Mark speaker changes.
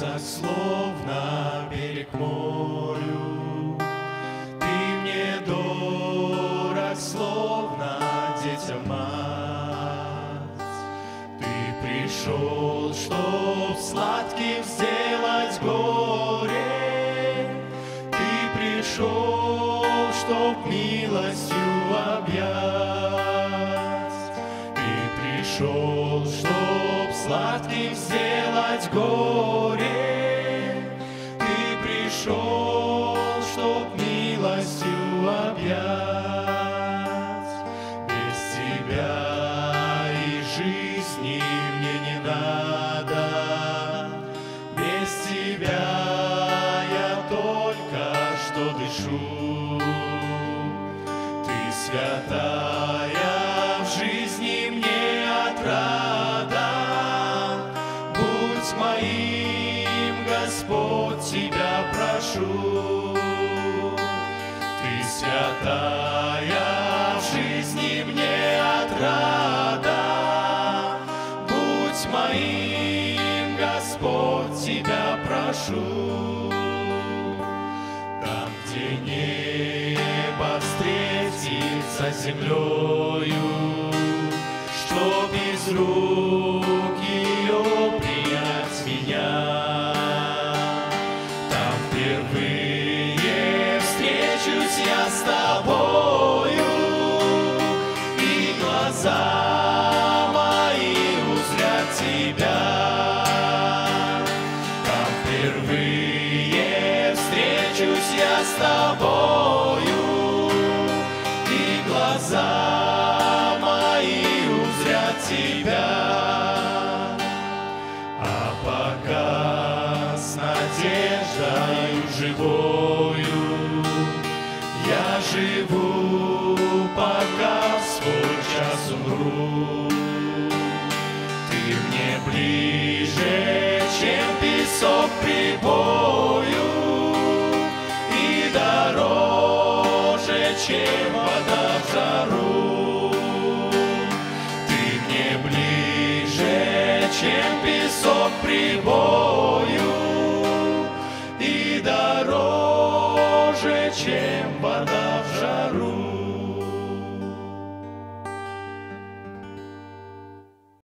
Speaker 1: близок, словно берег морю. Ты мне дорог, словно детям мать. Ты пришел, чтоб сладким сделать горе. Ты пришел, чтоб милостью объять. Ты пришел, чтоб сладким сделать горе. Милостью объять. Без тебя и жизни мне не надо. Без тебя я только что дышу. Ты святая в жизни мне отрада. Будь моим, Господь, тебя прошу. Святая в жизни мне отрада. Будь моим, Господь, тебя прошу. Там, где небо встретится землею, Чтоб из рук с И глаза мои узрят тебя. Там впервые встречусь я с тобою, И глаза мои узрят тебя. А пока с надеждой живою Я живу, пока в свой час умру. Ты мне ближе, чем песок прибою, И дороже, чем вода в жару. Ты мне ближе, чем песок прибою, чем вода в жару.